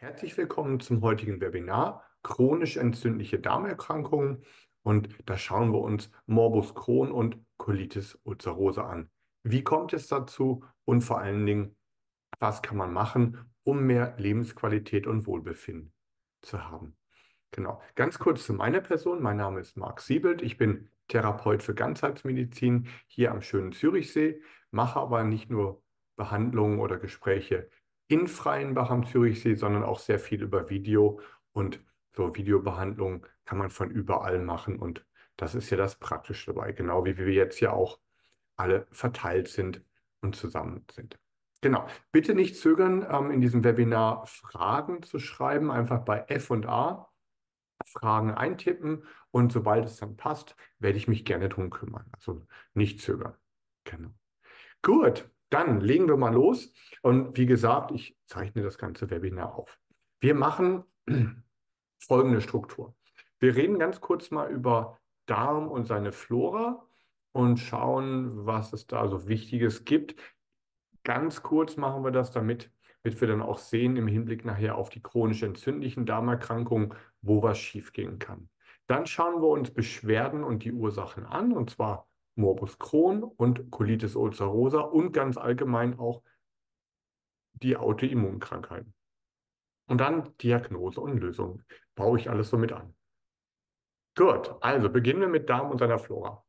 Herzlich willkommen zum heutigen Webinar Chronisch entzündliche Darmerkrankungen und da schauen wir uns Morbus Crohn und Colitis ulcerosa an. Wie kommt es dazu und vor allen Dingen, was kann man machen, um mehr Lebensqualität und Wohlbefinden zu haben? Genau. Ganz kurz zu meiner Person. Mein Name ist Marc Siebelt. Ich bin Therapeut für Ganzheitsmedizin hier am schönen Zürichsee, mache aber nicht nur Behandlungen oder Gespräche in Freienbach am Zürichsee, sondern auch sehr viel über Video und so Videobehandlung kann man von überall machen und das ist ja das Praktische dabei, genau wie wir jetzt ja auch alle verteilt sind und zusammen sind. Genau. Bitte nicht zögern, ähm, in diesem Webinar Fragen zu schreiben, einfach bei F und A Fragen eintippen und sobald es dann passt, werde ich mich gerne drum kümmern. Also nicht zögern. Genau. Gut, dann legen wir mal los. Und wie gesagt, ich zeichne das ganze Webinar auf. Wir machen folgende Struktur. Wir reden ganz kurz mal über Darm und seine Flora und schauen, was es da so Wichtiges gibt. Ganz kurz machen wir das, damit, damit wir dann auch sehen im Hinblick nachher auf die chronisch entzündlichen Darmerkrankungen, wo was schiefgehen kann. Dann schauen wir uns Beschwerden und die Ursachen an, und zwar Morbus Crohn und Colitis ulcerosa und ganz allgemein auch die Autoimmunkrankheiten. Und dann Diagnose und Lösung. Baue ich alles so mit an. Gut, also beginnen wir mit Darm und seiner Flora.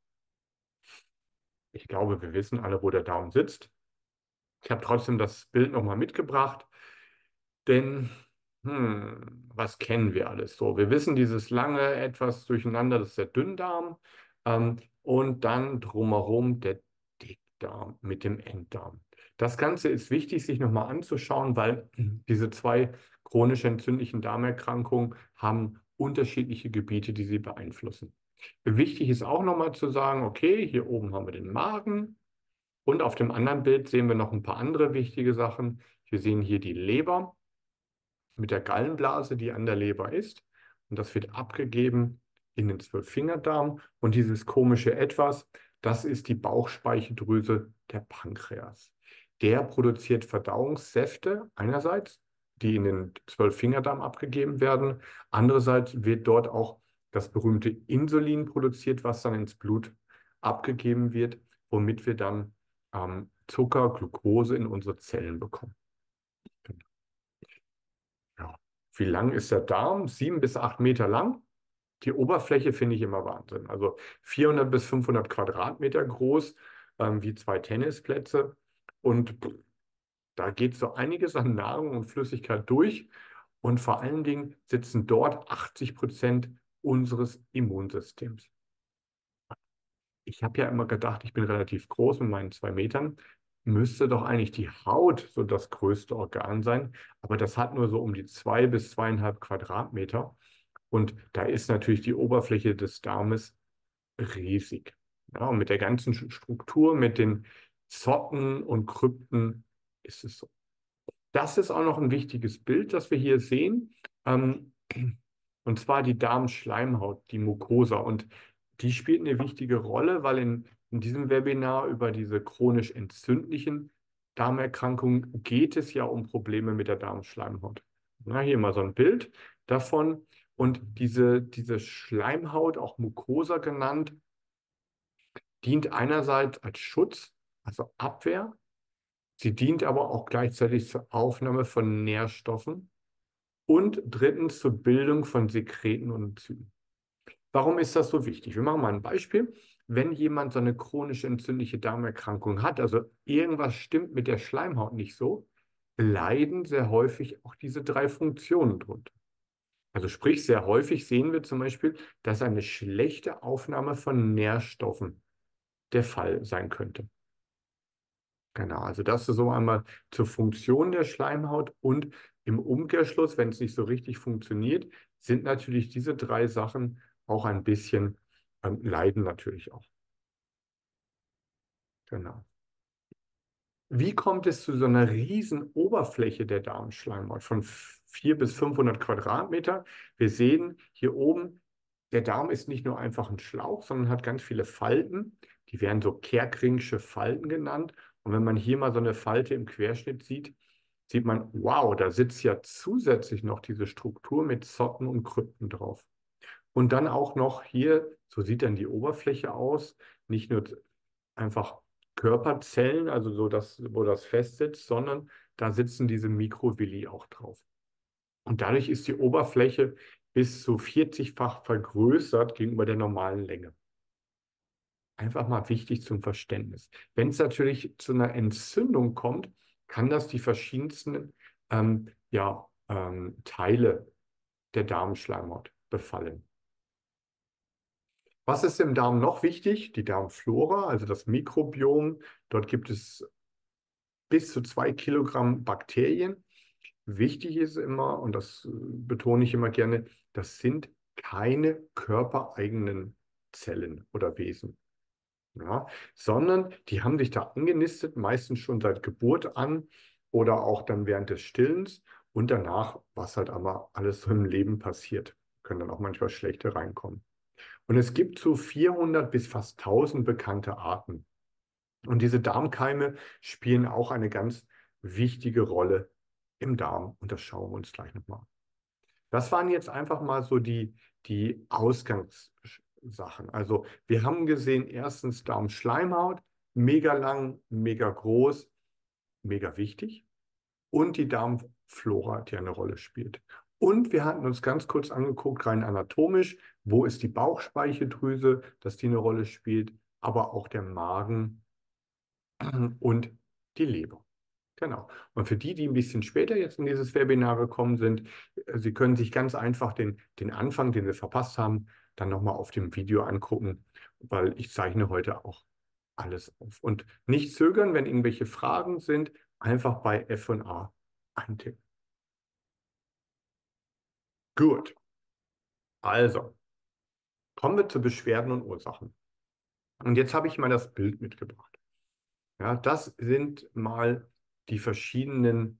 Ich glaube, wir wissen alle, wo der Darm sitzt. Ich habe trotzdem das Bild nochmal mitgebracht, denn hm, was kennen wir alles so? Wir wissen dieses lange, etwas durcheinander, das ist der Dünndarm. Ähm, und dann drumherum der Dickdarm mit dem Enddarm. Das Ganze ist wichtig, sich nochmal anzuschauen, weil diese zwei chronisch entzündlichen Darmerkrankungen haben unterschiedliche Gebiete, die sie beeinflussen. Wichtig ist auch nochmal zu sagen, okay, hier oben haben wir den Magen und auf dem anderen Bild sehen wir noch ein paar andere wichtige Sachen. Wir sehen hier die Leber mit der Gallenblase, die an der Leber ist und das wird abgegeben in den Zwölffingerdarm. Und dieses komische Etwas, das ist die Bauchspeicheldrüse der Pankreas. Der produziert Verdauungssäfte einerseits, die in den Zwölffingerdarm abgegeben werden. Andererseits wird dort auch das berühmte Insulin produziert, was dann ins Blut abgegeben wird, womit wir dann ähm, Zucker, Glucose in unsere Zellen bekommen. Ja. Wie lang ist der Darm? Sieben bis acht Meter lang. Die Oberfläche finde ich immer Wahnsinn. Also 400 bis 500 Quadratmeter groß, ähm, wie zwei Tennisplätze. Und da geht so einiges an Nahrung und Flüssigkeit durch. Und vor allen Dingen sitzen dort 80 Prozent unseres Immunsystems. Ich habe ja immer gedacht, ich bin relativ groß mit meinen zwei Metern. Müsste doch eigentlich die Haut so das größte Organ sein. Aber das hat nur so um die zwei bis zweieinhalb Quadratmeter. Und da ist natürlich die Oberfläche des Darmes riesig. Ja, und mit der ganzen Struktur, mit den Zotten und Krypten ist es so. Das ist auch noch ein wichtiges Bild, das wir hier sehen. Ähm, und zwar die Darmschleimhaut, die Mucosa. Und die spielt eine wichtige Rolle, weil in, in diesem Webinar über diese chronisch entzündlichen Darmerkrankungen geht es ja um Probleme mit der Darmschleimhaut. Na, hier mal so ein Bild davon. Und diese, diese Schleimhaut, auch Mucosa genannt, dient einerseits als Schutz, also Abwehr. Sie dient aber auch gleichzeitig zur Aufnahme von Nährstoffen und drittens zur Bildung von Sekreten und Enzymen. Warum ist das so wichtig? Wir machen mal ein Beispiel. Wenn jemand so eine chronische entzündliche Darmerkrankung hat, also irgendwas stimmt mit der Schleimhaut nicht so, leiden sehr häufig auch diese drei Funktionen drunter. Also sprich, sehr häufig sehen wir zum Beispiel, dass eine schlechte Aufnahme von Nährstoffen der Fall sein könnte. Genau, also das so einmal zur Funktion der Schleimhaut und im Umkehrschluss, wenn es nicht so richtig funktioniert, sind natürlich diese drei Sachen auch ein bisschen ähm, leiden natürlich auch. Genau. Wie kommt es zu so einer riesen Oberfläche der Darmschleimhaut von 4 bis 500 Quadratmeter? Wir sehen hier oben, der Darm ist nicht nur einfach ein Schlauch, sondern hat ganz viele Falten. Die werden so Kerkringsche Falten genannt. Und wenn man hier mal so eine Falte im Querschnitt sieht, sieht man, wow, da sitzt ja zusätzlich noch diese Struktur mit Zotten und Krypten drauf. Und dann auch noch hier, so sieht dann die Oberfläche aus, nicht nur einfach Körperzellen, also so das, wo das festsitzt, sondern da sitzen diese Mikrovilli auch drauf. Und dadurch ist die Oberfläche bis zu 40-fach vergrößert gegenüber der normalen Länge. Einfach mal wichtig zum Verständnis. Wenn es natürlich zu einer Entzündung kommt, kann das die verschiedensten ähm, ja, ähm, Teile der Darmschleimhaut befallen. Was ist im Darm noch wichtig? Die Darmflora, also das Mikrobiom. Dort gibt es bis zu zwei Kilogramm Bakterien. Wichtig ist immer, und das äh, betone ich immer gerne, das sind keine körpereigenen Zellen oder Wesen. Ja, sondern die haben sich da angenistet, meistens schon seit Geburt an oder auch dann während des Stillens und danach, was halt aber alles so im Leben passiert. Können dann auch manchmal schlechte reinkommen. Und es gibt so 400 bis fast 1000 bekannte Arten. Und diese Darmkeime spielen auch eine ganz wichtige Rolle im Darm. Und das schauen wir uns gleich nochmal an. Das waren jetzt einfach mal so die, die Ausgangssachen. Also wir haben gesehen, erstens Darmschleimhaut, mega lang, mega groß, mega wichtig. Und die Darmflora, die eine Rolle spielt. Und wir hatten uns ganz kurz angeguckt, rein anatomisch, wo ist die Bauchspeicheldrüse, dass die eine Rolle spielt, aber auch der Magen und die Leber. Genau. Und für die, die ein bisschen später jetzt in dieses Webinar gekommen sind, äh, Sie können sich ganz einfach den, den Anfang, den Sie verpasst haben, dann nochmal auf dem Video angucken, weil ich zeichne heute auch alles auf. Und nicht zögern, wenn irgendwelche Fragen sind, einfach bei F&A eintippen. Gut. Also, kommen wir zu Beschwerden und Ursachen. Und jetzt habe ich mal das Bild mitgebracht. Ja, das sind mal die verschiedenen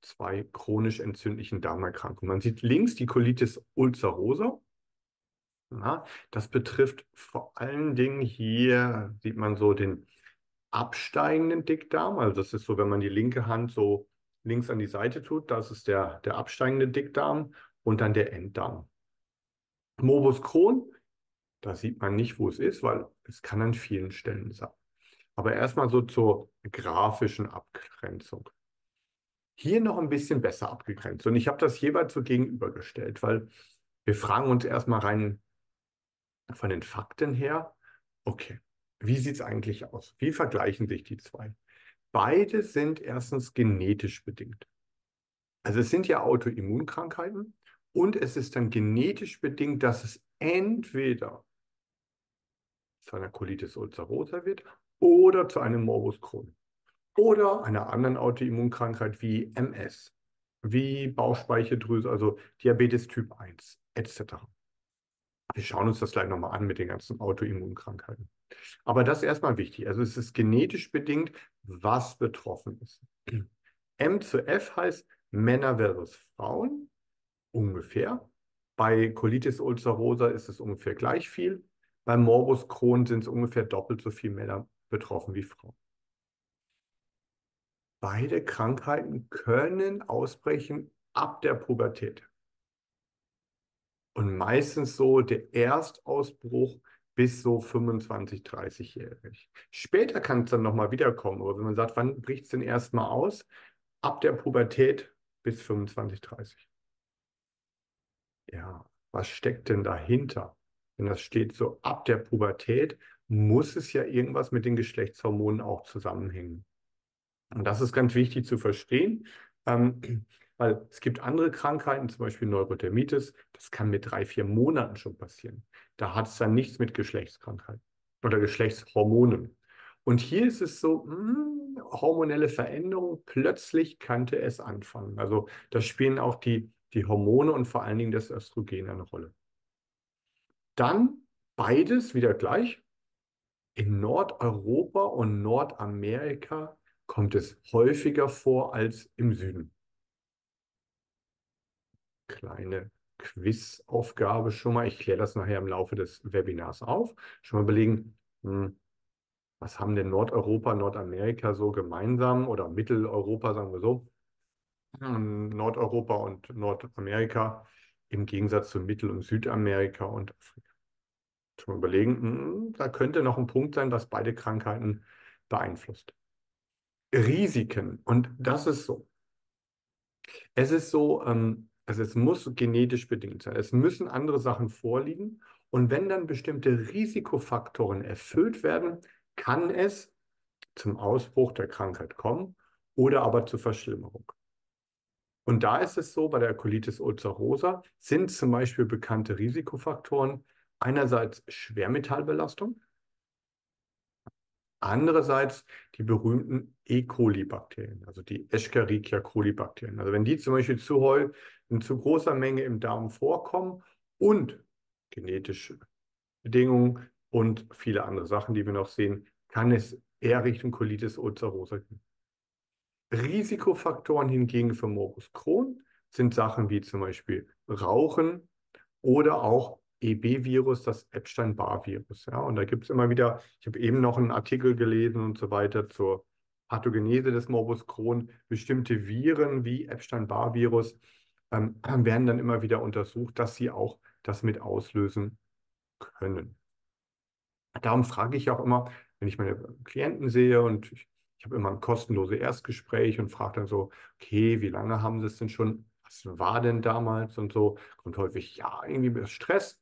zwei chronisch entzündlichen Darmerkrankungen. Man sieht links die Colitis ulcerosa. Ja, das betrifft vor allen Dingen hier, sieht man so den absteigenden Dickdarm. Also das ist so, wenn man die linke Hand so links an die Seite tut, das ist der, der absteigende Dickdarm und dann der Enddarm. Morbus Crohn, da sieht man nicht, wo es ist, weil es kann an vielen Stellen sein. Aber erstmal so zur grafischen Abgrenzung. Hier noch ein bisschen besser abgegrenzt. Und ich habe das jeweils so gegenübergestellt, weil wir fragen uns erstmal rein von den Fakten her, okay, wie sieht es eigentlich aus? Wie vergleichen sich die zwei? Beide sind erstens genetisch bedingt. Also es sind ja Autoimmunkrankheiten und es ist dann genetisch bedingt, dass es entweder zu einer Colitis ulcerosa wird oder zu einem Morbus Crohn oder einer anderen Autoimmunkrankheit wie MS, wie Bauchspeicheldrüse, also Diabetes Typ 1 etc. Wir schauen uns das gleich nochmal an mit den ganzen Autoimmunkrankheiten. Aber das ist erstmal wichtig. Also es ist genetisch bedingt, was betroffen ist. M zu F heißt Männer versus Frauen, ungefähr. Bei Colitis ulcerosa ist es ungefähr gleich viel. Beim Morbus Crohn sind es ungefähr doppelt so viele Männer betroffen wie Frauen. Beide Krankheiten können ausbrechen ab der Pubertät. Und meistens so der Erstausbruch bis so 25, 30-jährig. Später kann es dann nochmal wiederkommen. Aber wenn man sagt, wann bricht es denn erstmal aus? Ab der Pubertät bis 25, 30. Ja, was steckt denn dahinter? Wenn das steht so ab der Pubertät, muss es ja irgendwas mit den Geschlechtshormonen auch zusammenhängen. Und das ist ganz wichtig zu verstehen, ähm, weil es gibt andere Krankheiten, zum Beispiel Neurodermitis, das kann mit drei, vier Monaten schon passieren. Da hat es dann nichts mit Geschlechtskrankheiten oder Geschlechtshormonen. Und hier ist es so, mh, hm, hormonelle Veränderung, plötzlich könnte es anfangen. Also da spielen auch die, die Hormone und vor allen Dingen das Östrogen eine Rolle. Dann beides wieder gleich, in Nordeuropa und Nordamerika kommt es häufiger vor als im Süden. Kleine Quizaufgabe schon mal. Ich kläre das nachher im Laufe des Webinars auf. Schon mal überlegen, hm, was haben denn Nordeuropa, Nordamerika so gemeinsam oder Mitteleuropa, sagen wir so. in Nordeuropa und Nordamerika im Gegensatz zu Mittel- und Südamerika und Afrika. Zum Überlegen, hm, da könnte noch ein Punkt sein, was beide Krankheiten beeinflusst. Risiken. Und das ist so. Es ist so, ähm, also es muss genetisch bedingt sein. Es müssen andere Sachen vorliegen. Und wenn dann bestimmte Risikofaktoren erfüllt werden, kann es zum Ausbruch der Krankheit kommen oder aber zur Verschlimmerung. Und da ist es so, bei der Colitis ulcerosa sind zum Beispiel bekannte Risikofaktoren einerseits Schwermetallbelastung, andererseits die berühmten E. coli-Bakterien, also die Escherichia coli-Bakterien. Also wenn die zum Beispiel zu, heu, in zu großer Menge im Darm vorkommen und genetische Bedingungen und viele andere Sachen, die wir noch sehen, kann es eher Richtung Colitis ulcerosa gehen. Risikofaktoren hingegen für Morbus Crohn sind Sachen wie zum Beispiel Rauchen oder auch EB-Virus, das Epstein-Barr-Virus. Ja, und da gibt es immer wieder, ich habe eben noch einen Artikel gelesen und so weiter zur Pathogenese des Morbus Crohn. Bestimmte Viren wie Epstein-Barr-Virus ähm, werden dann immer wieder untersucht, dass sie auch das mit auslösen können. Darum frage ich auch immer, wenn ich meine Klienten sehe und ich ich habe immer ein kostenloses Erstgespräch und frage dann so, okay, wie lange haben Sie es denn schon? Was war denn damals und so? Kommt häufig, ja, irgendwie Stress.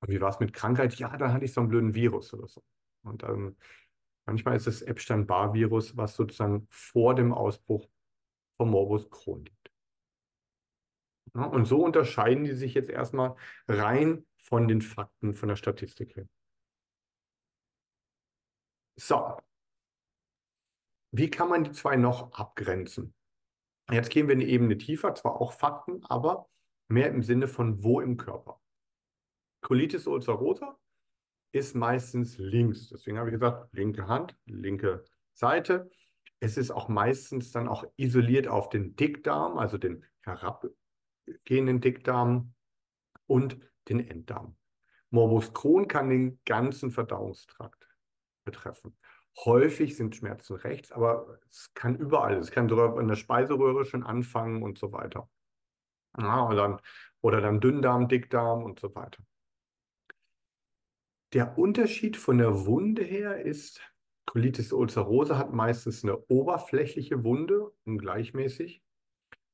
Und wie war es mit Krankheit? Ja, dann hatte ich so einen blöden Virus oder so. Und ähm, manchmal ist es Epstein-Barr-Virus, was sozusagen vor dem Ausbruch vom Morbus Crohn liegt. Ja, und so unterscheiden die sich jetzt erstmal rein von den Fakten, von der Statistik her. So, wie kann man die zwei noch abgrenzen? Jetzt gehen wir eine Ebene tiefer, zwar auch Fakten, aber mehr im Sinne von wo im Körper. Colitis ulcerosa ist meistens links. Deswegen habe ich gesagt, linke Hand, linke Seite. Es ist auch meistens dann auch isoliert auf den Dickdarm, also den herabgehenden Dickdarm und den Enddarm. Morbus Crohn kann den ganzen Verdauungstrakt betreffen. Häufig sind Schmerzen rechts, aber es kann überall. Es kann sogar in der Speiseröhre schon anfangen und so weiter. Ja, oder, dann, oder dann Dünndarm, Dickdarm und so weiter. Der Unterschied von der Wunde her ist, Colitis ulcerosa hat meistens eine oberflächliche Wunde, ungleichmäßig.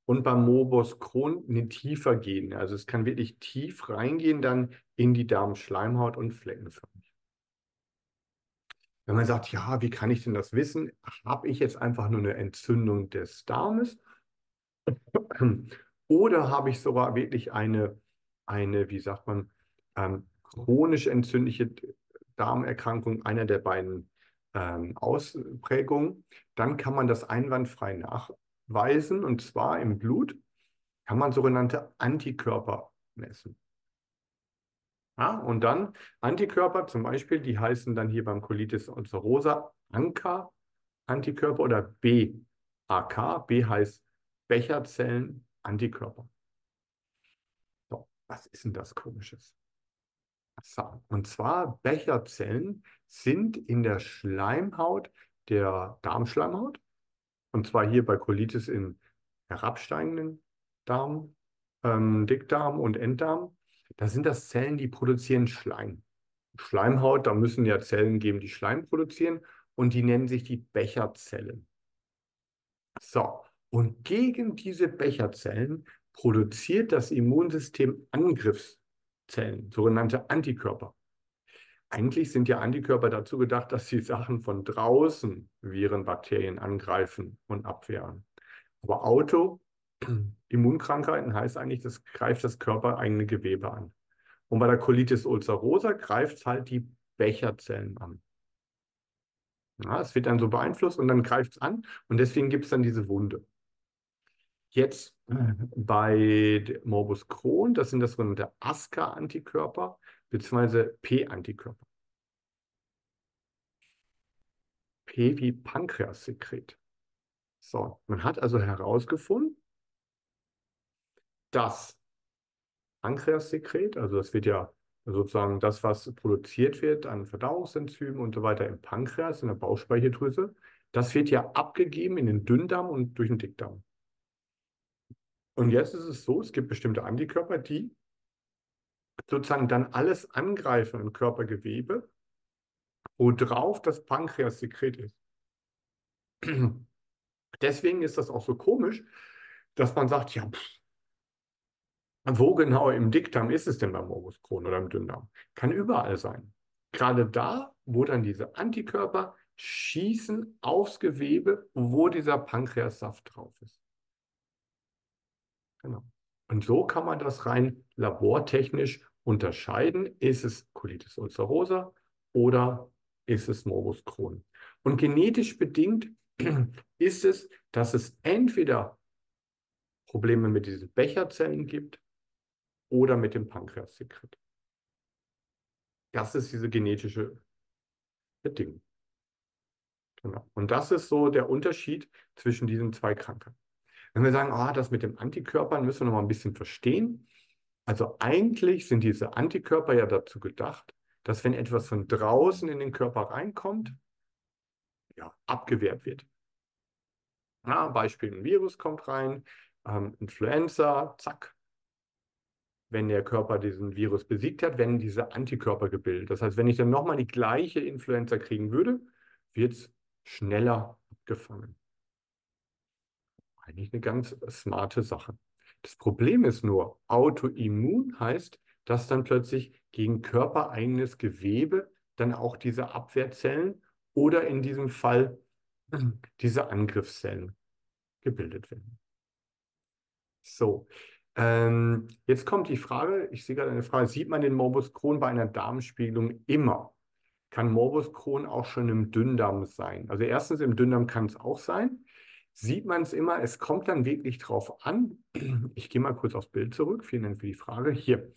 Und beim Morbus Crohn eine tiefer gehen. Also es kann wirklich tief reingehen dann in die Darmschleimhaut und fleckenförmig. Wenn man sagt, ja, wie kann ich denn das wissen? Habe ich jetzt einfach nur eine Entzündung des Darmes? Oder habe ich sogar wirklich eine, eine wie sagt man, ähm, chronisch entzündliche Darmerkrankung, einer der beiden ähm, Ausprägungen? Dann kann man das einwandfrei nachweisen. Und zwar im Blut kann man sogenannte Antikörper messen. Ja, und dann Antikörper zum Beispiel, die heißen dann hier beim Colitis ulcerosa ANCA-Antikörper oder BAK. B heißt Becherzellen-Antikörper. So, was ist denn das Komisches? Und zwar Becherzellen sind in der Schleimhaut der Darmschleimhaut. Und zwar hier bei Colitis im herabsteigenden Darm, ähm, Dickdarm und Enddarm da sind das Zellen, die produzieren Schleim. Schleimhaut, da müssen ja Zellen geben, die Schleim produzieren und die nennen sich die Becherzellen. So, und gegen diese Becherzellen produziert das Immunsystem Angriffszellen, sogenannte Antikörper. Eigentlich sind ja Antikörper dazu gedacht, dass sie Sachen von draußen, Viren, Bakterien angreifen und abwehren. Aber Auto Immunkrankheiten heißt eigentlich, das greift das körpereigene Gewebe an. Und bei der Colitis ulcerosa greift es halt die Becherzellen an. Ja, es wird dann so beeinflusst und dann greift es an und deswegen gibt es dann diese Wunde. Jetzt bei Morbus Crohn, das sind das sogenannte ASCA-Antikörper bzw. P-Antikörper. P wie Pankreassekret. So, man hat also herausgefunden, das Pankreassekret, also das wird ja sozusagen das, was produziert wird an Verdauungsenzymen und so weiter im Pankreas, in der Bauchspeicheldrüse, das wird ja abgegeben in den Dünndarm und durch den Dickdarm. Und jetzt ist es so, es gibt bestimmte Antikörper, die sozusagen dann alles angreifen im Körpergewebe, worauf das Pankreassekret ist. Deswegen ist das auch so komisch, dass man sagt, ja, pff, wo genau im Dickdarm ist es denn beim Morbus Crohn oder im Dünndarm? Kann überall sein. Gerade da, wo dann diese Antikörper schießen aufs Gewebe, wo dieser Pankreassaft drauf ist. Genau. Und so kann man das rein labortechnisch unterscheiden. Ist es Colitis ulcerosa oder ist es Morbus Crohn? Und genetisch bedingt ist es, dass es entweder Probleme mit diesen Becherzellen gibt oder mit dem Pankreassekret. Das ist diese genetische Bedingung. Genau. Und das ist so der Unterschied zwischen diesen zwei Krankheiten. Wenn wir sagen, ah, das mit den Antikörpern müssen wir noch mal ein bisschen verstehen. Also eigentlich sind diese Antikörper ja dazu gedacht, dass wenn etwas von draußen in den Körper reinkommt, ja, abgewehrt wird. Ja, Beispiel, ein Virus kommt rein, ähm, Influenza, zack. Wenn der Körper diesen Virus besiegt hat, werden diese Antikörper gebildet. Das heißt, wenn ich dann nochmal die gleiche Influenza kriegen würde, wird es schneller abgefangen. Eigentlich eine ganz smarte Sache. Das Problem ist nur, Autoimmun heißt, dass dann plötzlich gegen körpereigenes Gewebe dann auch diese Abwehrzellen oder in diesem Fall diese Angriffszellen gebildet werden. So, ähm, jetzt kommt die Frage, ich sehe gerade eine Frage, sieht man den Morbus Crohn bei einer Darmspiegelung immer? Kann Morbus Crohn auch schon im Dünndarm sein? Also erstens, im Dünndarm kann es auch sein. Sieht man es immer, es kommt dann wirklich drauf an. Ich gehe mal kurz aufs Bild zurück. Vielen Dank für die Frage. Hier.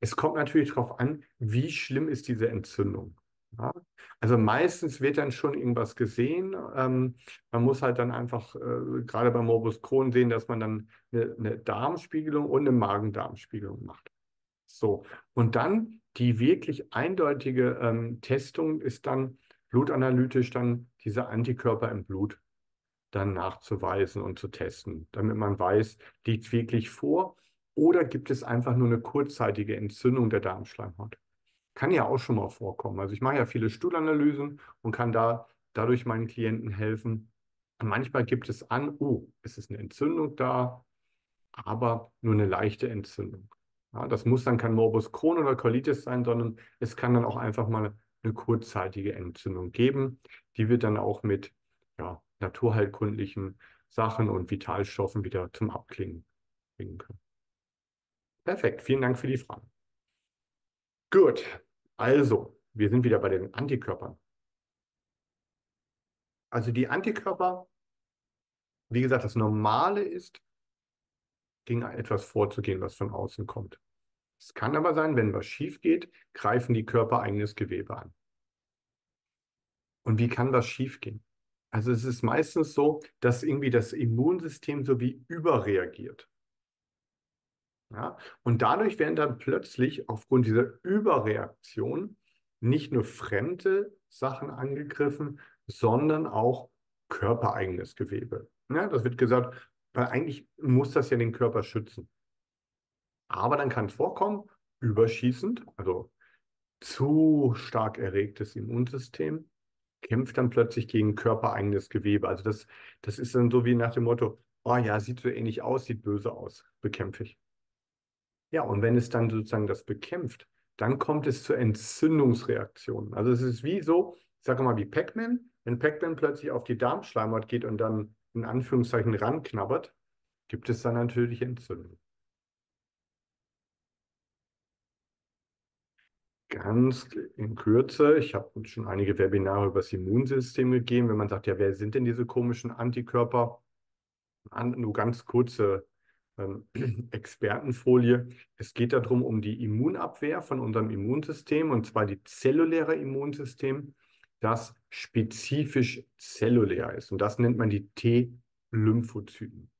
Es kommt natürlich darauf an, wie schlimm ist diese Entzündung. Ja? Also meistens wird dann schon irgendwas gesehen. Ähm, man muss halt dann einfach äh, gerade beim Morbus Crohn sehen, dass man dann eine, eine Darmspiegelung und eine Magen-Darm-Spiegelung macht. So, und dann die wirklich eindeutige ähm, Testung ist dann blutanalytisch dann diese Antikörper im Blut dann nachzuweisen und zu testen, damit man weiß, liegt wirklich vor oder gibt es einfach nur eine kurzzeitige Entzündung der Darmschleimhaut. Kann ja auch schon mal vorkommen. Also ich mache ja viele Stuhlanalysen und kann da dadurch meinen Klienten helfen. Manchmal gibt es an, oh, es ist eine Entzündung da, aber nur eine leichte Entzündung. Ja, das muss dann kein Morbus Crohn oder Colitis sein, sondern es kann dann auch einfach mal eine kurzzeitige Entzündung geben. Die wird dann auch mit ja, naturheilkundlichen Sachen und Vitalstoffen wieder zum Abklingen bringen können. Perfekt, vielen Dank für die Frage. Gut, also, wir sind wieder bei den Antikörpern. Also die Antikörper, wie gesagt, das Normale ist, gegen etwas vorzugehen, was von außen kommt. Es kann aber sein, wenn was schief geht, greifen die Körper eigenes Gewebe an. Und wie kann das schief gehen? Also es ist meistens so, dass irgendwie das Immunsystem so wie überreagiert. Ja? Und dadurch werden dann plötzlich aufgrund dieser Überreaktion nicht nur fremde Sachen angegriffen, sondern auch körpereigenes Gewebe. Ja, das wird gesagt, weil eigentlich muss das ja den Körper schützen. Aber dann kann es vorkommen, überschießend, also zu stark erregtes Immunsystem, kämpft dann plötzlich gegen körpereigenes Gewebe. Also das, das ist dann so wie nach dem Motto, oh ja, sieht so ähnlich aus, sieht böse aus, bekämpfe ich. Ja, und wenn es dann sozusagen das bekämpft, dann kommt es zu Entzündungsreaktionen. Also es ist wie so, ich sage mal wie Pac-Man, wenn Pac-Man plötzlich auf die Darmschleimhaut geht und dann in Anführungszeichen ranknabbert, gibt es dann natürlich Entzündung. Ganz in Kürze, ich habe schon einige Webinare über das Immunsystem gegeben. Wenn man sagt, ja, wer sind denn diese komischen Antikörper? nur ganz kurze ähm, Expertenfolie. Es geht darum, um die Immunabwehr von unserem Immunsystem, und zwar die zelluläre Immunsystem, das spezifisch zellulär ist. Und das nennt man die T-Lymphozyten.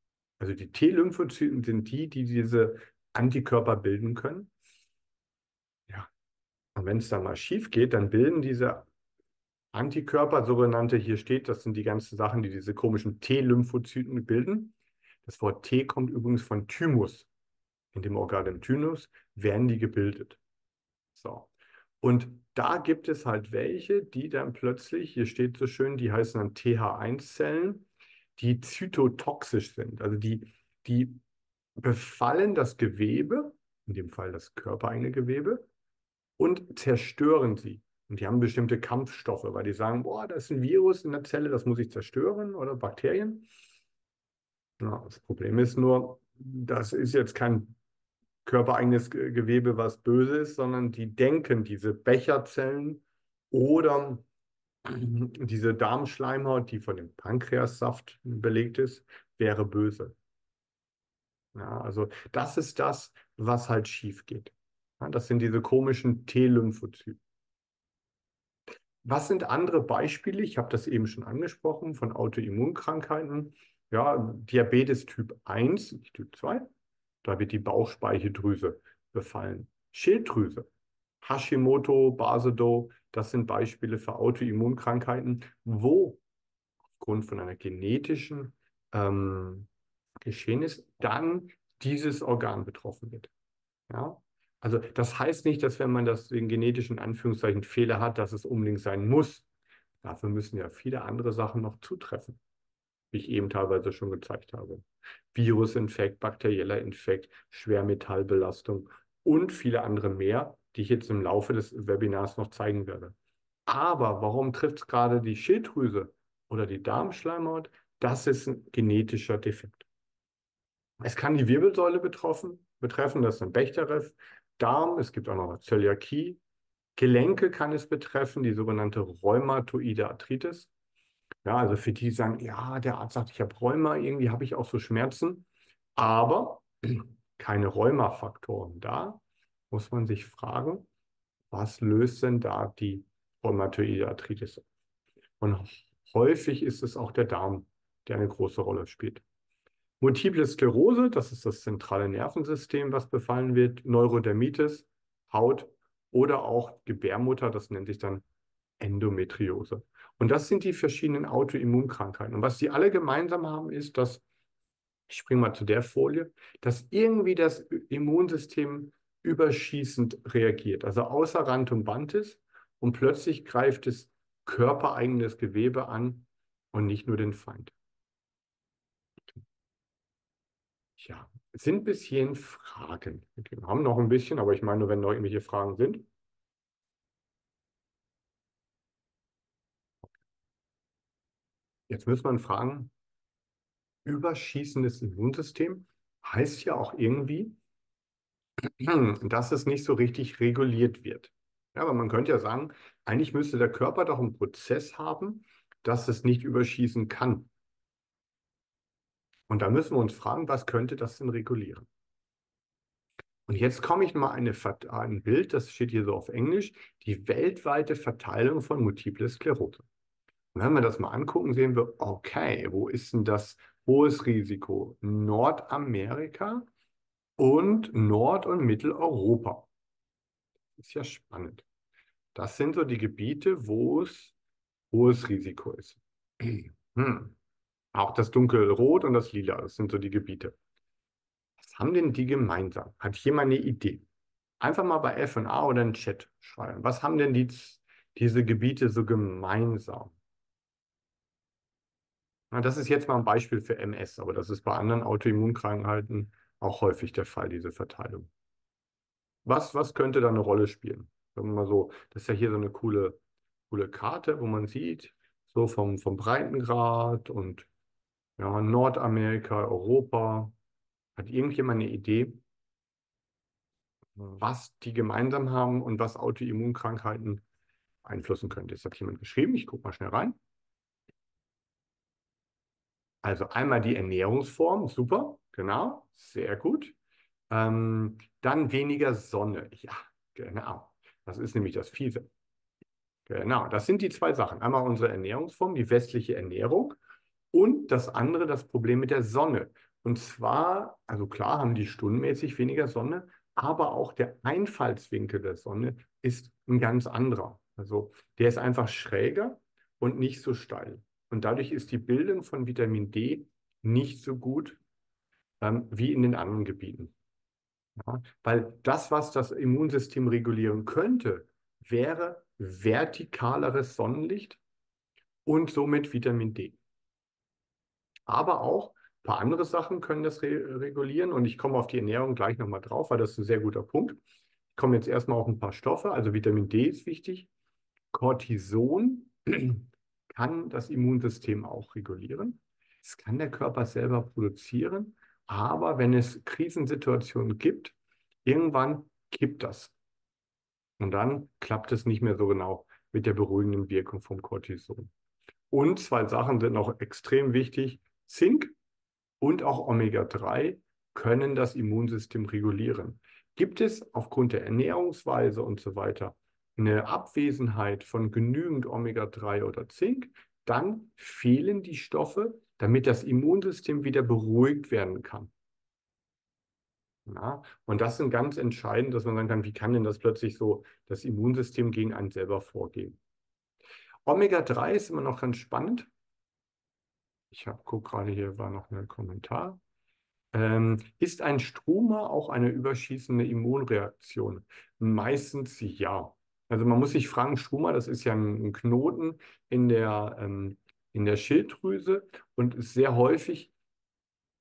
Also die T-Lymphozyten sind die, die diese Antikörper bilden können. Und wenn es dann mal schief geht, dann bilden diese Antikörper, sogenannte, hier steht, das sind die ganzen Sachen, die diese komischen T-Lymphozyten bilden Das Wort T kommt übrigens von Thymus. In dem Organ Thymus werden die gebildet. So. Und da gibt es halt welche, die dann plötzlich, hier steht so schön, die heißen dann TH1-Zellen, die zytotoxisch sind. Also die, die befallen das Gewebe, in dem Fall das körpereigene Gewebe, und zerstören sie. Und die haben bestimmte Kampfstoffe, weil die sagen, boah, da ist ein Virus in der Zelle, das muss ich zerstören oder Bakterien. Ja, das Problem ist nur, das ist jetzt kein körpereigenes Gewebe, was böse ist, sondern die denken, diese Becherzellen oder diese Darmschleimhaut, die von dem Pankreassaft belegt ist, wäre böse. Ja, also das ist das, was halt schief geht. Ja, das sind diese komischen T-Lymphozyten. Was sind andere Beispiele? Ich habe das eben schon angesprochen von Autoimmunkrankheiten. Ja, Diabetes Typ 1, nicht Typ 2. Da wird die Bauchspeicheldrüse befallen. Schilddrüse, Hashimoto, Basedow, das sind Beispiele für Autoimmunkrankheiten, wo aufgrund von einer genetischen ähm, Geschehnis dann dieses Organ betroffen wird. Ja? Also das heißt nicht, dass wenn man das den genetischen Anführungszeichen Fehler hat, dass es unbedingt sein muss. Dafür müssen ja viele andere Sachen noch zutreffen, wie ich eben teilweise schon gezeigt habe. Virusinfekt, bakterieller Infekt, Schwermetallbelastung und viele andere mehr, die ich jetzt im Laufe des Webinars noch zeigen werde. Aber warum trifft es gerade die Schilddrüse oder die Darmschleimhaut? Das ist ein genetischer Defekt. Es kann die Wirbelsäule betroffen, betreffen, das ist ein Bechterew. Darm, es gibt auch noch Zöliakie. Gelenke kann es betreffen, die sogenannte rheumatoide Arthritis. Ja, also für die, sagen, ja, der Arzt sagt, ich habe Rheuma, irgendwie habe ich auch so Schmerzen, aber keine Rheumafaktoren da, muss man sich fragen, was löst denn da die rheumatoide Arthritis? Und häufig ist es auch der Darm, der eine große Rolle spielt. Multiple Sklerose, das ist das zentrale Nervensystem, was befallen wird, Neurodermitis, Haut oder auch Gebärmutter, das nennt sich dann Endometriose. Und das sind die verschiedenen Autoimmunkrankheiten. Und was sie alle gemeinsam haben, ist, dass, ich springe mal zu der Folie, dass irgendwie das Immunsystem überschießend reagiert, also außer Rand und Band ist und plötzlich greift es körpereigenes Gewebe an und nicht nur den Feind. Ja, sind bis hierhin Fragen? Wir haben noch ein bisschen, aber ich meine, wenn noch irgendwelche Fragen sind. Jetzt muss man fragen, überschießendes Immunsystem heißt ja auch irgendwie, dass es nicht so richtig reguliert wird. Ja, aber man könnte ja sagen, eigentlich müsste der Körper doch einen Prozess haben, dass es nicht überschießen kann. Und da müssen wir uns fragen, was könnte das denn regulieren? Und jetzt komme ich mal eine, ein Bild, das steht hier so auf Englisch, die weltweite Verteilung von Multiple Sklerose. Und wenn wir das mal angucken, sehen wir, okay, wo ist denn das hohes Risiko? Nordamerika und Nord- und Mitteleuropa. Ist ja spannend. Das sind so die Gebiete, wo es hohes Risiko ist. Hm. Auch das dunkelrot und das lila, das sind so die Gebiete. Was haben denn die gemeinsam? Hat jemand eine Idee? Einfach mal bei F&A oder in Chat schreiben. Was haben denn die, diese Gebiete so gemeinsam? Na, das ist jetzt mal ein Beispiel für MS, aber das ist bei anderen Autoimmunkrankheiten auch häufig der Fall, diese Verteilung. Was, was könnte da eine Rolle spielen? Sagen wir mal so, das ist ja hier so eine coole, coole Karte, wo man sieht, so vom, vom Breitengrad und ja, Nordamerika, Europa. Hat irgendjemand eine Idee, was die gemeinsam haben und was Autoimmunkrankheiten beeinflussen könnte? Jetzt hat jemand geschrieben, ich gucke mal schnell rein. Also einmal die Ernährungsform, super, genau, sehr gut. Ähm, dann weniger Sonne, ja, genau. Das ist nämlich das Fiese. Genau, das sind die zwei Sachen. Einmal unsere Ernährungsform, die westliche Ernährung und das andere, das Problem mit der Sonne. Und zwar, also klar haben die stundenmäßig weniger Sonne, aber auch der Einfallswinkel der Sonne ist ein ganz anderer. Also der ist einfach schräger und nicht so steil. Und dadurch ist die Bildung von Vitamin D nicht so gut ähm, wie in den anderen Gebieten. Ja, weil das, was das Immunsystem regulieren könnte, wäre vertikaleres Sonnenlicht und somit Vitamin D. Aber auch ein paar andere Sachen können das re regulieren und ich komme auf die Ernährung gleich nochmal drauf, weil das ist ein sehr guter Punkt. Ich komme jetzt erstmal auf ein paar Stoffe, also Vitamin D ist wichtig. Cortison kann das Immunsystem auch regulieren. Das kann der Körper selber produzieren, aber wenn es Krisensituationen gibt, irgendwann kippt das. Und dann klappt es nicht mehr so genau mit der beruhigenden Wirkung vom Cortison. Und zwei Sachen sind noch extrem wichtig. Zink und auch Omega-3 können das Immunsystem regulieren. Gibt es aufgrund der Ernährungsweise und so weiter eine Abwesenheit von genügend Omega-3 oder Zink, dann fehlen die Stoffe, damit das Immunsystem wieder beruhigt werden kann. Ja, und das ist ganz entscheidend, dass man sagen kann, wie kann denn das plötzlich so das Immunsystem gegen einen selber vorgehen? Omega-3 ist immer noch ganz spannend. Ich habe guck gerade hier war noch ein Kommentar. Ähm, ist ein Struma auch eine überschießende Immunreaktion? Meistens ja. Also man muss sich fragen, Struma, das ist ja ein Knoten in der, ähm, in der Schilddrüse und sehr häufig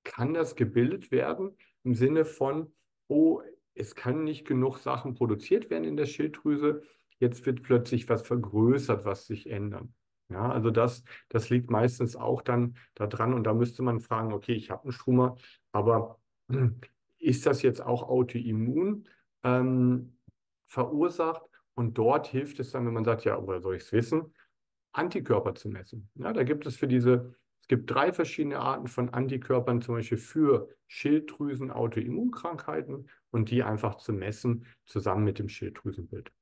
kann das gebildet werden im Sinne von, oh, es kann nicht genug Sachen produziert werden in der Schilddrüse, jetzt wird plötzlich was vergrößert, was sich ändert. Ja, also das, das liegt meistens auch dann daran und da müsste man fragen, okay, ich habe einen Struma, aber ist das jetzt auch autoimmun ähm, verursacht? Und dort hilft es dann, wenn man sagt, ja, woher soll ich es wissen? Antikörper zu messen. Ja, da gibt es für diese es gibt drei verschiedene Arten von Antikörpern, zum Beispiel für Schilddrüsen-Autoimmunkrankheiten und die einfach zu messen, zusammen mit dem Schilddrüsenbild.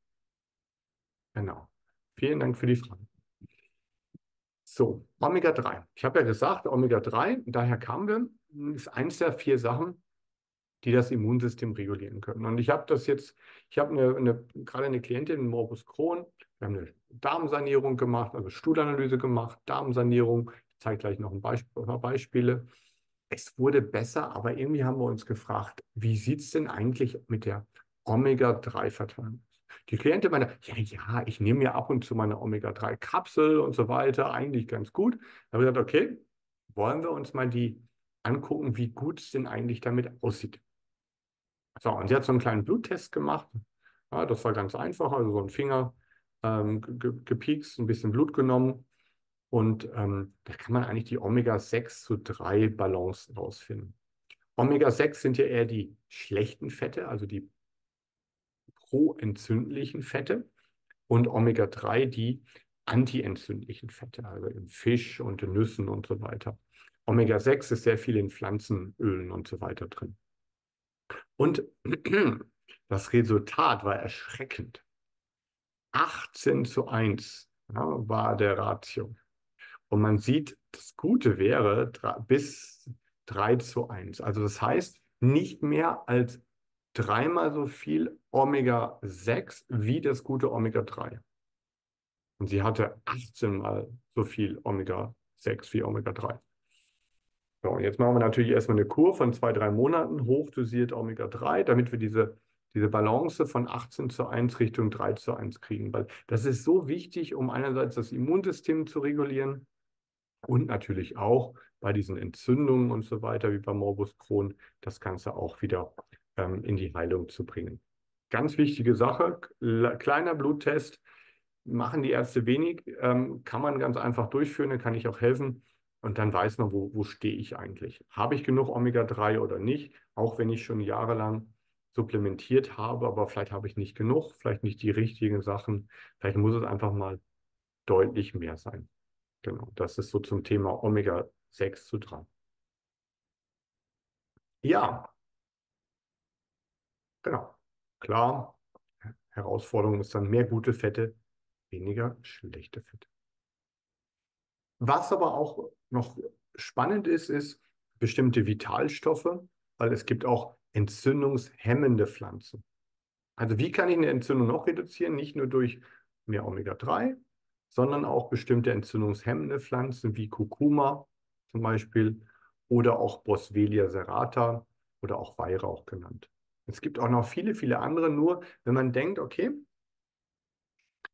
Genau. Vielen Dank für die Frage. So, Omega-3. Ich habe ja gesagt, Omega-3, daher kamen wir, ist eins der vier Sachen, die das Immunsystem regulieren können. Und ich habe das jetzt, ich habe eine, eine, gerade eine Klientin, Morbus Crohn, wir haben eine Darmsanierung gemacht, also Stuhlanalyse gemacht, Darmsanierung, zeige gleich noch ein, Beisp ein paar Beispiele. Es wurde besser, aber irgendwie haben wir uns gefragt, wie sieht es denn eigentlich mit der Omega-3-Verteilung aus? Die Klientin meinte, ja, ja, ich nehme ja ab und zu meine Omega-3-Kapsel und so weiter, eigentlich ganz gut. Da habe ich gesagt, okay, wollen wir uns mal die angucken, wie gut es denn eigentlich damit aussieht. So, und sie hat so einen kleinen Bluttest gemacht. Ja, das war ganz einfach, also so ein Finger ähm, gepiekst, ein bisschen Blut genommen und ähm, da kann man eigentlich die Omega-6 zu 3 Balance rausfinden. Omega-6 sind ja eher die schlechten Fette, also die proentzündlichen Fette. Und Omega-3 die antientzündlichen Fette, also in Fisch und in Nüssen und so weiter. Omega-6 ist sehr viel in Pflanzenölen und so weiter drin. Und das Resultat war erschreckend. 18 zu 1 ja, war der Ratio. Und man sieht, das Gute wäre bis 3 zu 1. Also das heißt, nicht mehr als dreimal so viel Omega-6 wie das gute Omega-3. Und sie hatte 18 mal so viel Omega-6 wie Omega-3. So, und jetzt machen wir natürlich erstmal eine Kur von zwei, drei Monaten, hochdosiert Omega-3, damit wir diese, diese Balance von 18 zu 1 Richtung 3 zu 1 kriegen. Weil das ist so wichtig, um einerseits das Immunsystem zu regulieren und natürlich auch bei diesen Entzündungen und so weiter, wie bei Morbus Crohn, das Ganze auch wieder ähm, in die Heilung zu bringen. Ganz wichtige Sache, kleiner Bluttest, machen die Ärzte wenig, ähm, kann man ganz einfach durchführen, dann kann ich auch helfen und dann weiß man, wo, wo stehe ich eigentlich. Habe ich genug Omega-3 oder nicht, auch wenn ich schon jahrelang supplementiert habe, aber vielleicht habe ich nicht genug, vielleicht nicht die richtigen Sachen, vielleicht muss es einfach mal deutlich mehr sein. Genau, das ist so zum Thema Omega-6 zu 3. Ja, genau. Klar, Herausforderung ist dann mehr gute Fette, weniger schlechte Fette. Was aber auch noch spannend ist, ist bestimmte Vitalstoffe, weil es gibt auch entzündungshemmende Pflanzen. Also wie kann ich eine Entzündung noch reduzieren? Nicht nur durch mehr Omega-3, sondern auch bestimmte entzündungshemmende Pflanzen wie Kurkuma zum Beispiel oder auch Boswellia serrata oder auch Weihrauch genannt. Es gibt auch noch viele, viele andere, nur wenn man denkt, okay,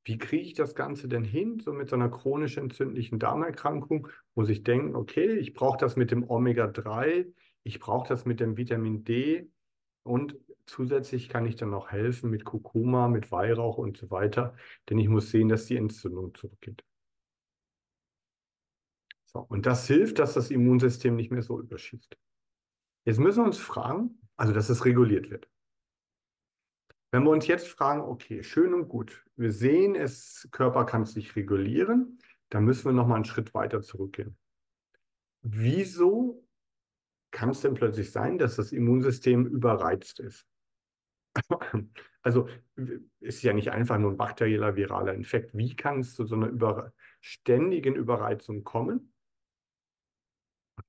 wie kriege ich das Ganze denn hin, so mit so einer chronisch entzündlichen Darmerkrankung, muss ich denken, okay, ich brauche das mit dem Omega-3, ich brauche das mit dem Vitamin D und zusätzlich kann ich dann noch helfen mit Kurkuma, mit Weihrauch und so weiter, denn ich muss sehen, dass die Entzündung zurückgeht. So, und das hilft, dass das Immunsystem nicht mehr so überschießt. Jetzt müssen wir uns fragen, also dass es reguliert wird. Wenn wir uns jetzt fragen, okay, schön und gut, wir sehen, es Körper kann sich regulieren, dann müssen wir noch mal einen Schritt weiter zurückgehen. Wieso kann es denn plötzlich sein, dass das Immunsystem überreizt ist? Also ist ja nicht einfach nur ein bakterieller viraler Infekt. Wie kann es zu so einer über, ständigen Überreizung kommen?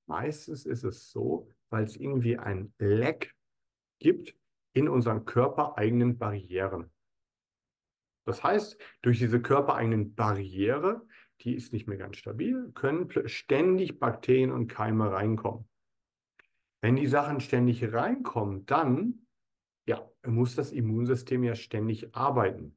Meistens ist es so, weil es irgendwie ein Leck gibt in unseren körpereigenen Barrieren. Das heißt, durch diese körpereigenen Barriere, die ist nicht mehr ganz stabil, können ständig Bakterien und Keime reinkommen. Wenn die Sachen ständig reinkommen, dann ja, muss das Immunsystem ja ständig arbeiten.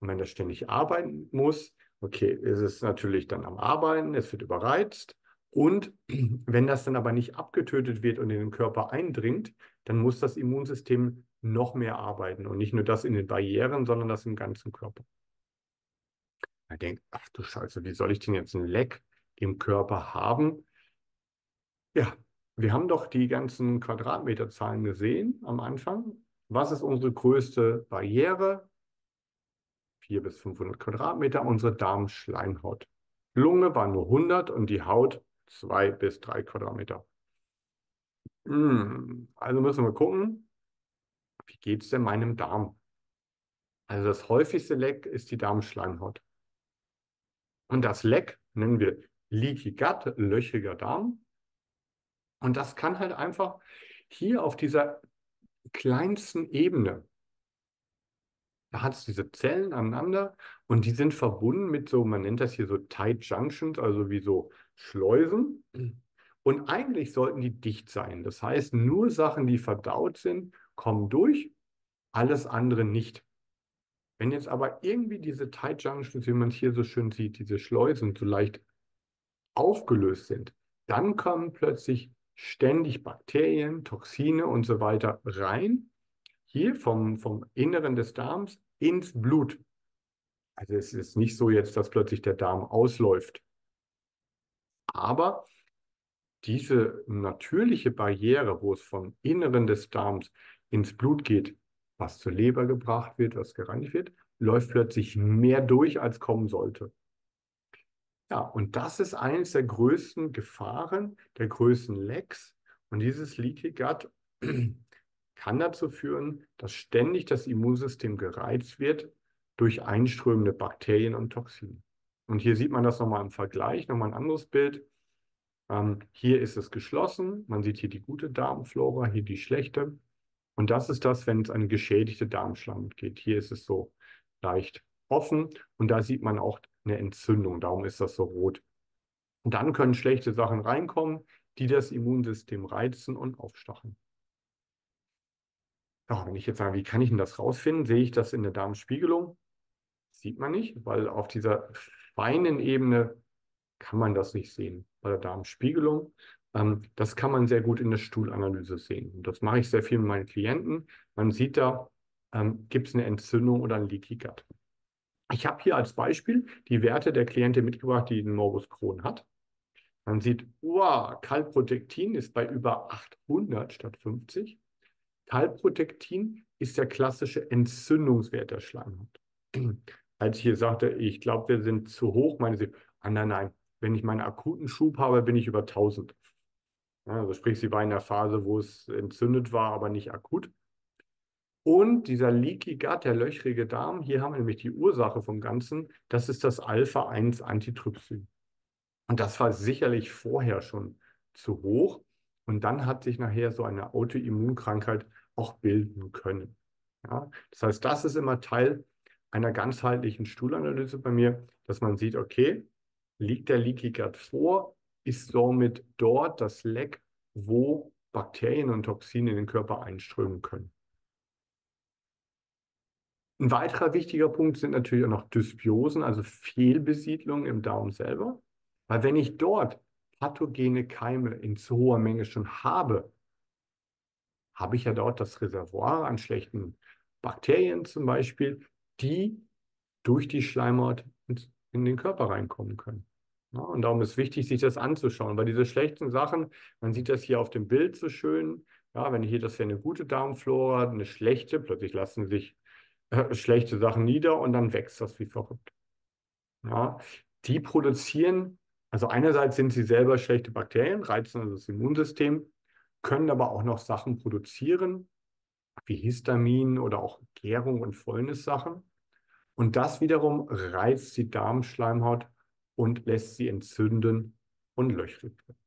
Und wenn das ständig arbeiten muss, okay, ist es natürlich dann am Arbeiten, es wird überreizt und wenn das dann aber nicht abgetötet wird und in den Körper eindringt, dann muss das Immunsystem noch mehr arbeiten. Und nicht nur das in den Barrieren, sondern das im ganzen Körper. Man denkt, ach du Scheiße, wie soll ich denn jetzt ein Leck im Körper haben? Ja, wir haben doch die ganzen Quadratmeterzahlen gesehen am Anfang. Was ist unsere größte Barriere? 4 bis 500 Quadratmeter, unsere Darmschleimhaut. Lunge war nur 100 und die Haut zwei bis drei Quadratmeter. Hm, also müssen wir gucken, wie geht es denn meinem Darm? Also das häufigste Leck ist die Darmschleimhaut. Und das Leck nennen wir Leaky Gut, löchriger Darm. Und das kann halt einfach hier auf dieser kleinsten Ebene da hat es diese Zellen aneinander und die sind verbunden mit so, man nennt das hier so Tight Junctions, also wie so Schleusen. Und eigentlich sollten die dicht sein. Das heißt, nur Sachen, die verdaut sind, kommen durch, alles andere nicht. Wenn jetzt aber irgendwie diese Tight Junctions, wie man es hier so schön sieht, diese Schleusen so leicht aufgelöst sind, dann kommen plötzlich ständig Bakterien, Toxine und so weiter rein hier vom, vom Inneren des Darms ins Blut. Also es ist nicht so jetzt, dass plötzlich der Darm ausläuft. Aber diese natürliche Barriere, wo es vom Inneren des Darms ins Blut geht, was zur Leber gebracht wird, was gereinigt wird, läuft plötzlich mehr durch, als kommen sollte. Ja, und das ist eines der größten Gefahren, der größten Lecks. Und dieses Leaky Gut kann dazu führen, dass ständig das Immunsystem gereizt wird durch einströmende Bakterien und Toxine. Und hier sieht man das nochmal im Vergleich, nochmal ein anderes Bild. Ähm, hier ist es geschlossen, man sieht hier die gute Darmflora, hier die schlechte. Und das ist das, wenn es eine geschädigte Darmschleimhaut geht. Hier ist es so leicht offen und da sieht man auch eine Entzündung, darum ist das so rot. Und dann können schlechte Sachen reinkommen, die das Immunsystem reizen und aufstacheln. Ja, wenn ich jetzt sage, wie kann ich denn das rausfinden? Sehe ich das in der Darmspiegelung? Sieht man nicht, weil auf dieser feinen Ebene kann man das nicht sehen. Bei der Darmspiegelung, ähm, das kann man sehr gut in der Stuhlanalyse sehen. Und das mache ich sehr viel mit meinen Klienten. Man sieht da, ähm, gibt es eine Entzündung oder ein Leaky Gut. Ich habe hier als Beispiel die Werte der Klientin mitgebracht, die den Morbus Crohn hat. Man sieht, wow, Calprotectin ist bei über 800 statt 50. Kalprotektin ist der klassische Entzündungswert der Schleimhaut. Als ich hier sagte, ich glaube, wir sind zu hoch, meine sie, ah, nein, nein, wenn ich meinen akuten Schub habe, bin ich über 1000. Ja, also sprich, sie war in der Phase, wo es entzündet war, aber nicht akut. Und dieser Leaky Gut, der löchrige Darm, hier haben wir nämlich die Ursache vom Ganzen, das ist das Alpha-1-Antitrypsin. Und das war sicherlich vorher schon zu hoch. Und dann hat sich nachher so eine Autoimmunkrankheit auch bilden können. Ja? Das heißt, das ist immer Teil einer ganzheitlichen Stuhlanalyse bei mir, dass man sieht, okay, liegt der Leaky Gut vor, ist somit dort das Leck, wo Bakterien und Toxine in den Körper einströmen können. Ein weiterer wichtiger Punkt sind natürlich auch noch Dysbiosen, also Fehlbesiedlungen im Darm selber. Weil wenn ich dort pathogene Keime in zu hoher Menge schon habe, habe ich ja dort das Reservoir an schlechten Bakterien zum Beispiel, die durch die Schleimhaut in den Körper reinkommen können. Ja, und darum ist wichtig, sich das anzuschauen, weil diese schlechten Sachen, man sieht das hier auf dem Bild so schön, ja, wenn hier das wäre eine gute Darmflora, eine schlechte, plötzlich lassen sich äh, schlechte Sachen nieder und dann wächst das wie verrückt. Ja, die produzieren, also einerseits sind sie selber schlechte Bakterien, reizen also das Immunsystem, können aber auch noch Sachen produzieren, wie Histamin oder auch Gärung und Fäulnissachen. Und das wiederum reizt die Darmschleimhaut und lässt sie entzünden und löchrig werden.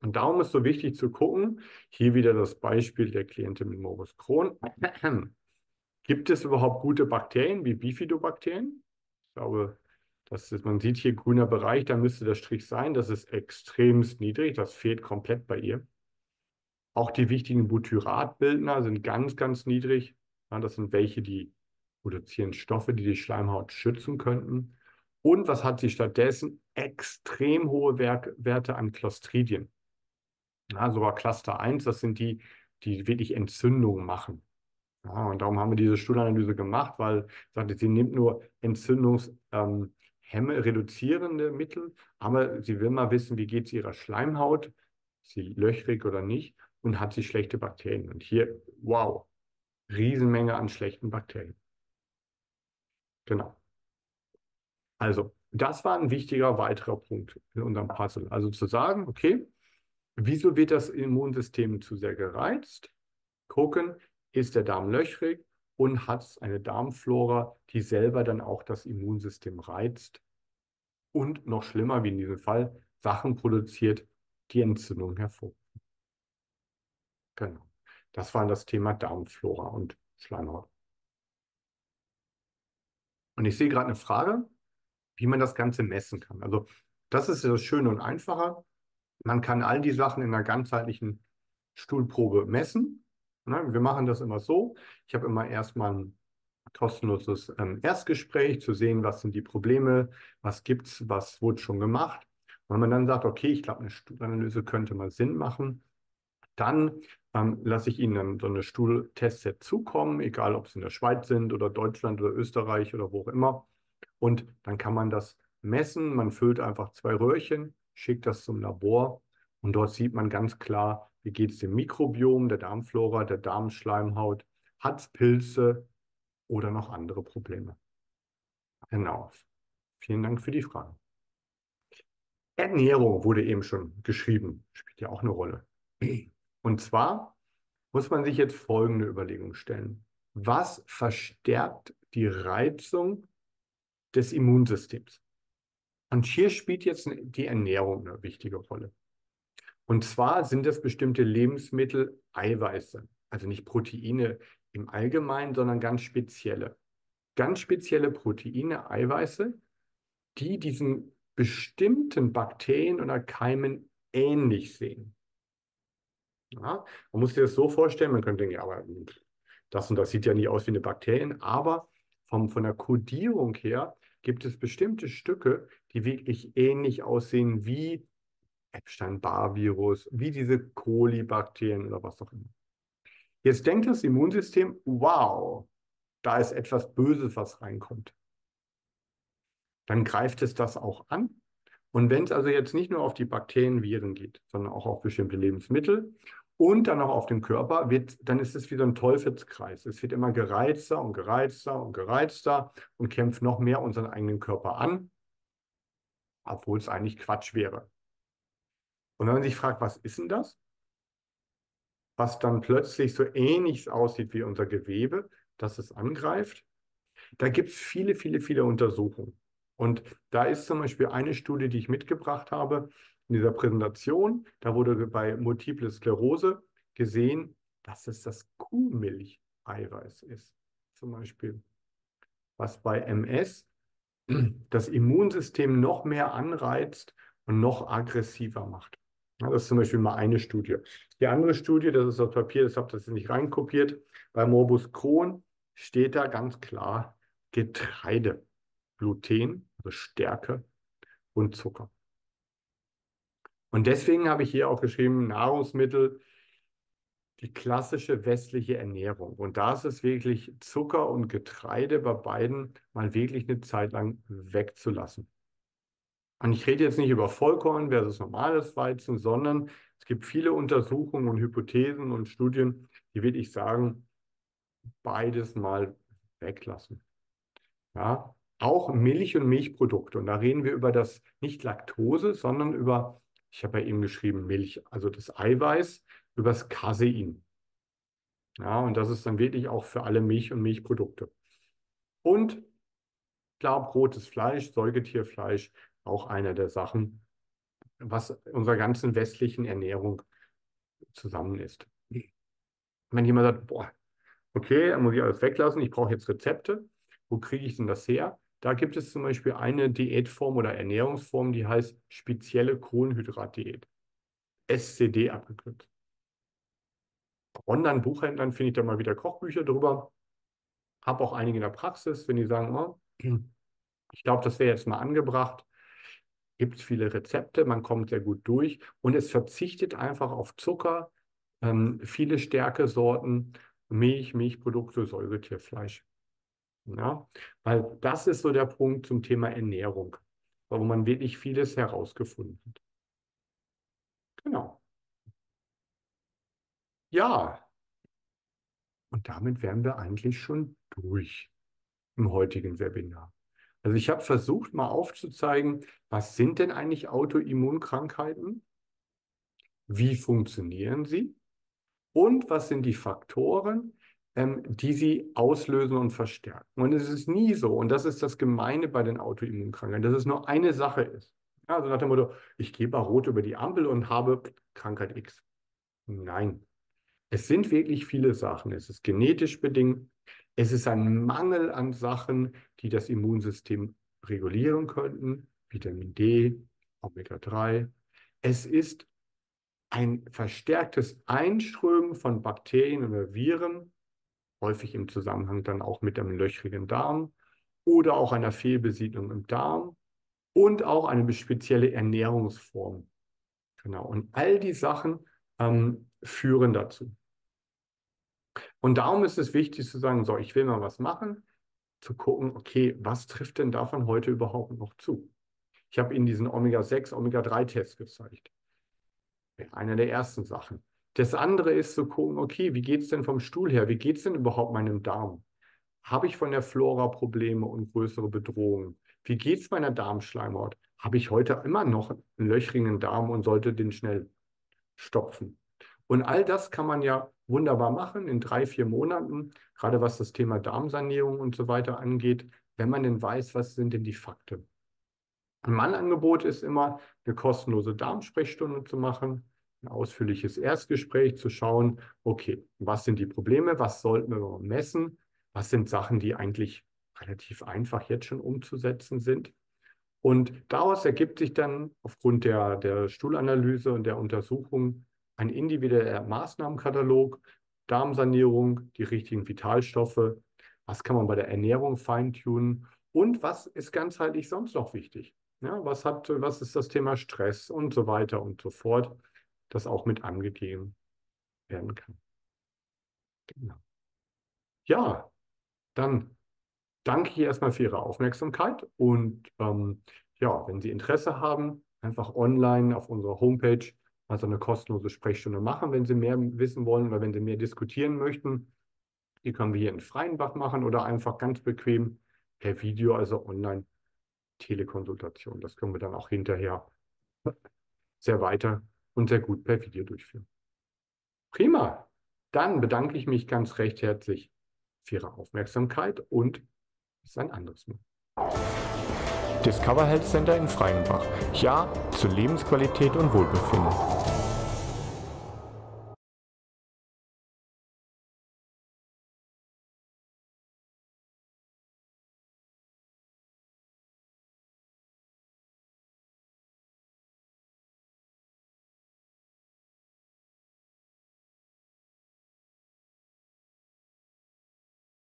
Und darum ist so wichtig zu gucken, hier wieder das Beispiel der Klientin mit Morbus Crohn. Gibt es überhaupt gute Bakterien wie Bifidobakterien? Ich glaube, das ist, man sieht hier grüner Bereich, da müsste der Strich sein. Das ist extremst niedrig, das fehlt komplett bei ihr. Auch die wichtigen Butyratbildner sind ganz, ganz niedrig. Ja, das sind welche, die produzieren Stoffe, die die Schleimhaut schützen könnten. Und was hat sie stattdessen? Extrem hohe Werte an Clostridien. Ja, sogar Cluster 1, das sind die, die wirklich Entzündungen machen. Ja, und darum haben wir diese Stuhlanalyse gemacht, weil sagte, sie nimmt nur entzündungshemme, ähm, reduzierende Mittel, aber sie will mal wissen, wie geht es ihrer Schleimhaut, ist sie löchrig oder nicht und hat sie schlechte Bakterien. Und hier, wow, Riesenmenge an schlechten Bakterien. Genau. Also, das war ein wichtiger weiterer Punkt in unserem Puzzle. Also zu sagen, okay, wieso wird das Immunsystem zu sehr gereizt? Gucken, ist der Darm löchrig und hat eine Darmflora, die selber dann auch das Immunsystem reizt und noch schlimmer, wie in diesem Fall, Sachen produziert, die Entzündung hervorrufen. Genau. Das war das Thema Darmflora und Schleimhaut. Und ich sehe gerade eine Frage, wie man das Ganze messen kann. Also das ist das Schöne und Einfache. Man kann all die Sachen in einer ganzheitlichen Stuhlprobe messen Ne? Wir machen das immer so. Ich habe immer erstmal ein kostenloses ähm, Erstgespräch, zu sehen, was sind die Probleme, was gibt es, was wurde schon gemacht. Und wenn man dann sagt, okay, ich glaube, eine Stuhlanalyse könnte mal Sinn machen, dann ähm, lasse ich Ihnen dann so eine Stuhltestset zukommen, egal ob Sie in der Schweiz sind oder Deutschland oder Österreich oder wo auch immer. Und dann kann man das messen. Man füllt einfach zwei Röhrchen, schickt das zum Labor und dort sieht man ganz klar, wie geht es dem Mikrobiom, der Darmflora, der Darmschleimhaut? Hat es Pilze oder noch andere Probleme? Genau. Vielen Dank für die Frage. Ernährung wurde eben schon geschrieben, spielt ja auch eine Rolle. Und zwar muss man sich jetzt folgende Überlegung stellen. Was verstärkt die Reizung des Immunsystems? Und hier spielt jetzt die Ernährung eine wichtige Rolle. Und zwar sind das bestimmte Lebensmittel Eiweiße, also nicht Proteine im Allgemeinen, sondern ganz spezielle. Ganz spezielle Proteine, Eiweiße, die diesen bestimmten Bakterien oder Keimen ähnlich sehen. Ja, man muss sich das so vorstellen, man könnte denken, ja, aber das und das sieht ja nicht aus wie eine Bakterien, aber vom, von der Kodierung her gibt es bestimmte Stücke, die wirklich ähnlich aussehen wie Epstein-Barr-Virus, wie diese Kolibakterien oder was auch immer. Jetzt denkt das Immunsystem, wow, da ist etwas Böses, was reinkommt. Dann greift es das auch an. Und wenn es also jetzt nicht nur auf die Bakterien, Viren geht, sondern auch auf bestimmte Lebensmittel und dann auch auf den Körper, wird, dann ist es wie so ein Teufelskreis. Es wird immer gereizter und gereizter und gereizter und kämpft noch mehr unseren eigenen Körper an, obwohl es eigentlich Quatsch wäre. Und wenn man sich fragt, was ist denn das? Was dann plötzlich so ähnlich aussieht wie unser Gewebe, das es angreift. Da gibt es viele, viele, viele Untersuchungen. Und da ist zum Beispiel eine Studie, die ich mitgebracht habe in dieser Präsentation. Da wurde bei Multiple Sklerose gesehen, dass es das Kuhmilcheiweiß ist. Zum Beispiel, was bei MS das Immunsystem noch mehr anreizt und noch aggressiver macht. Das ist zum Beispiel mal eine Studie. Die andere Studie, das ist das Papier, das ihr jetzt nicht reinkopiert, bei Morbus Crohn steht da ganz klar Getreide, Gluten, Stärke und Zucker. Und deswegen habe ich hier auch geschrieben, Nahrungsmittel, die klassische westliche Ernährung. Und da ist es wirklich Zucker und Getreide bei beiden mal wirklich eine Zeit lang wegzulassen. Und ich rede jetzt nicht über Vollkorn versus normales Weizen, sondern es gibt viele Untersuchungen und Hypothesen und Studien, die wirklich sagen, beides mal weglassen. Ja, auch Milch und Milchprodukte. Und da reden wir über das nicht Laktose, sondern über, ich habe ja eben geschrieben, Milch, also das Eiweiß, über das Casein. Ja, und das ist dann wirklich auch für alle Milch und Milchprodukte. Und klar, rotes Fleisch, Säugetierfleisch, auch eine der Sachen, was unserer ganzen westlichen Ernährung zusammen ist. Wenn jemand sagt, boah, okay, dann muss ich alles weglassen, ich brauche jetzt Rezepte, wo kriege ich denn das her? Da gibt es zum Beispiel eine Diätform oder Ernährungsform, die heißt spezielle Kohlenhydratdiät. SCD abgekürzt. Online-Buchhändlern finde ich da mal wieder Kochbücher drüber. Habe auch einige in der Praxis, wenn die sagen, oh, ich glaube, das wäre jetzt mal angebracht, gibt es viele Rezepte, man kommt sehr gut durch und es verzichtet einfach auf Zucker, ähm, viele Stärkesorten, Milch, Milchprodukte, Säugetierfleisch. Ja, weil das ist so der Punkt zum Thema Ernährung, wo man wirklich vieles herausgefunden hat. Genau. Ja, und damit wären wir eigentlich schon durch im heutigen Webinar. Also ich habe versucht, mal aufzuzeigen, was sind denn eigentlich Autoimmunkrankheiten? Wie funktionieren sie? Und was sind die Faktoren, ähm, die sie auslösen und verstärken? Und es ist nie so, und das ist das Gemeine bei den Autoimmunkrankheiten, dass es nur eine Sache ist. Ja, also nach dem Motto, ich gehe mal rot über die Ampel und habe Krankheit X. Nein, es sind wirklich viele Sachen. Es ist genetisch bedingt, es ist ein Mangel an Sachen, die das Immunsystem regulieren könnten. Vitamin D, Omega-3. Es ist ein verstärktes Einströmen von Bakterien oder Viren, häufig im Zusammenhang dann auch mit einem löchrigen Darm oder auch einer Fehlbesiedlung im Darm und auch eine spezielle Ernährungsform. Genau. Und all die Sachen ähm, führen dazu. Und darum ist es wichtig zu sagen, so, ich will mal was machen, zu gucken, okay, was trifft denn davon heute überhaupt noch zu? Ich habe Ihnen diesen Omega-6, Omega-3-Test gezeigt. Einer der ersten Sachen. Das andere ist zu gucken, okay, wie geht es denn vom Stuhl her? Wie geht es denn überhaupt meinem Darm? Habe ich von der Flora Probleme und größere Bedrohungen? Wie geht es meiner Darmschleimhaut? Habe ich heute immer noch einen löchrigen Darm und sollte den schnell stopfen? Und all das kann man ja wunderbar machen in drei, vier Monaten, gerade was das Thema Darmsanierung und so weiter angeht, wenn man denn weiß, was sind denn die Fakten. Mein Angebot ist immer, eine kostenlose Darmsprechstunde zu machen, ein ausführliches Erstgespräch zu schauen, okay, was sind die Probleme, was sollten wir messen, was sind Sachen, die eigentlich relativ einfach jetzt schon umzusetzen sind. Und daraus ergibt sich dann aufgrund der, der Stuhlanalyse und der Untersuchung ein individueller Maßnahmenkatalog, Darmsanierung, die richtigen Vitalstoffe, was kann man bei der Ernährung feintunen und was ist ganzheitlich sonst noch wichtig. Ja, was, hat, was ist das Thema Stress und so weiter und so fort, das auch mit angegeben werden kann. Genau. Ja, dann danke ich erstmal für Ihre Aufmerksamkeit und ähm, ja, wenn Sie Interesse haben, einfach online auf unserer Homepage also eine kostenlose Sprechstunde machen, wenn Sie mehr wissen wollen oder wenn Sie mehr diskutieren möchten. Die können wir hier in Freienbach machen oder einfach ganz bequem per Video, also online Telekonsultation. Das können wir dann auch hinterher sehr weiter und sehr gut per Video durchführen. Prima. Dann bedanke ich mich ganz recht herzlich für Ihre Aufmerksamkeit und bis ein anderes Mal. Discover Health Center in Freienbach. Ja zu Lebensqualität und Wohlbefinden.